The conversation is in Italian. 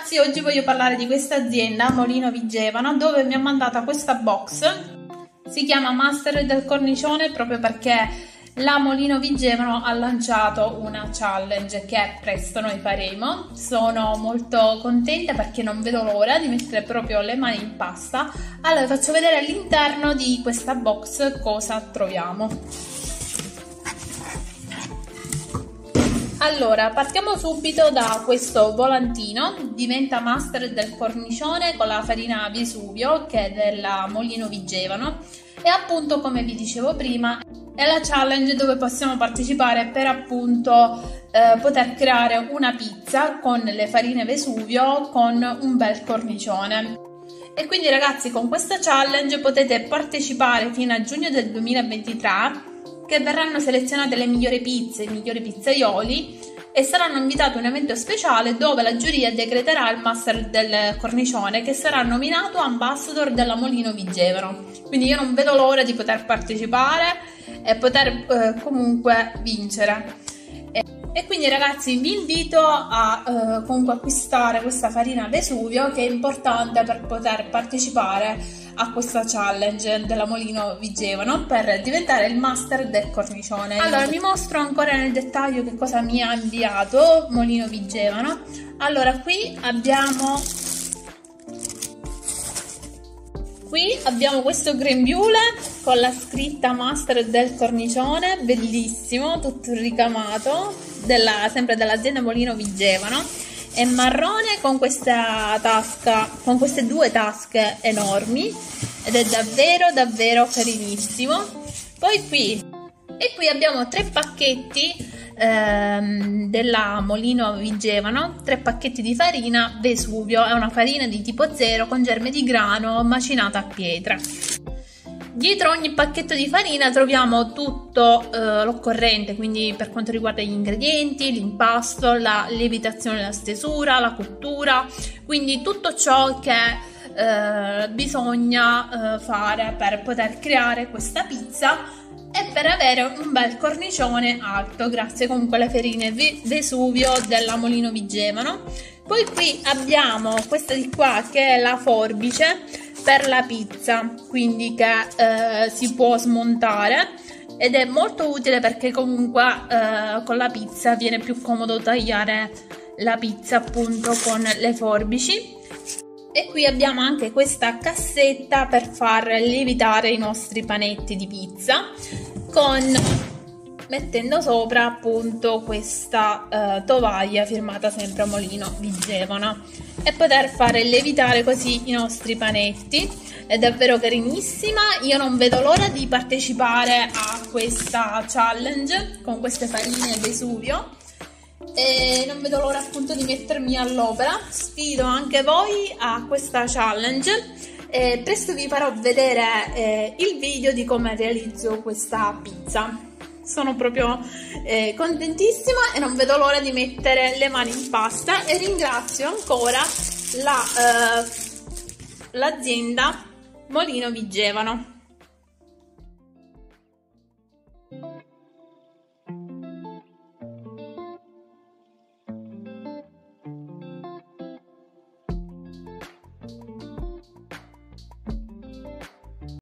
ragazzi, oggi voglio parlare di questa azienda, Molino Vigevano, dove mi ha mandata questa box. Si chiama Master del Cornicione proprio perché la Molino Vigevano ha lanciato una challenge che presto noi faremo. Sono molto contenta perché non vedo l'ora di mettere proprio le mani in pasta. Allora, vi faccio vedere all'interno di questa box cosa troviamo. Allora, partiamo subito da questo volantino, diventa master del cornicione con la farina Vesuvio che è della Molino Vigevano e appunto come vi dicevo prima è la challenge dove possiamo partecipare per appunto eh, poter creare una pizza con le farine Vesuvio con un bel cornicione. E quindi ragazzi con questa challenge potete partecipare fino a giugno del 2023 che verranno selezionate le migliori pizze, i migliori pizzaioli e saranno invitati a un evento speciale dove la giuria decreterà il master del cornicione che sarà nominato ambassador della Molino Vigevano. Quindi io non vedo l'ora di poter partecipare e poter eh, comunque vincere. E, e, quindi ragazzi vi invito a eh, comunque acquistare questa farina Vesuvio che è importante per poter partecipare a questa challenge della Molino Vigevano per diventare il master del cornicione. Allora, vi mostro ancora nel dettaglio che cosa mi ha inviato Molino Vigevano. Allora, qui abbiamo qui abbiamo questo grembiule con la scritta master del cornicione bellissimo tutto ricamato della, sempre dell'azienda Molino Vigevano è marrone con questa tasca, con queste due tasche enormi ed è davvero davvero carinissimo. Poi qui, e qui abbiamo tre pacchetti ehm, della Molino Vigevano, tre pacchetti di farina Vesuvio, è una farina di tipo 0 con germe di grano macinata a pietra. Dietro ogni pacchetto di farina troviamo tutto eh, l'occorrente, quindi per quanto riguarda gli ingredienti, l'impasto, la lievitazione la stesura, la cottura, quindi tutto ciò che eh, bisogna eh, fare per poter creare questa pizza e per avere un bel cornicione alto, grazie comunque alle farine Vesuvio della Molino Vigevano. Poi qui abbiamo questa di qua che è la forbice per la pizza, quindi che eh, si può smontare ed è molto utile perché comunque eh, con la pizza viene più comodo tagliare la pizza appunto con le forbici. E qui abbiamo anche questa cassetta per far lievitare i nostri panetti di pizza con mettendo sopra appunto questa uh, tovaglia firmata sempre a Molino Vigevana e poter fare lievitare così i nostri panetti. È davvero carinissima. Io non vedo l'ora di partecipare a questa challenge con queste farine Vesuvio. E non vedo l'ora appunto di mettermi all'opera. Sfido anche voi a questa challenge. E presto vi farò vedere eh, il video di come realizzo questa pizza sono proprio eh, contentissima e non vedo l'ora di mettere le mani in pasta e ringrazio ancora l'azienda la, eh, Molino Vigevano.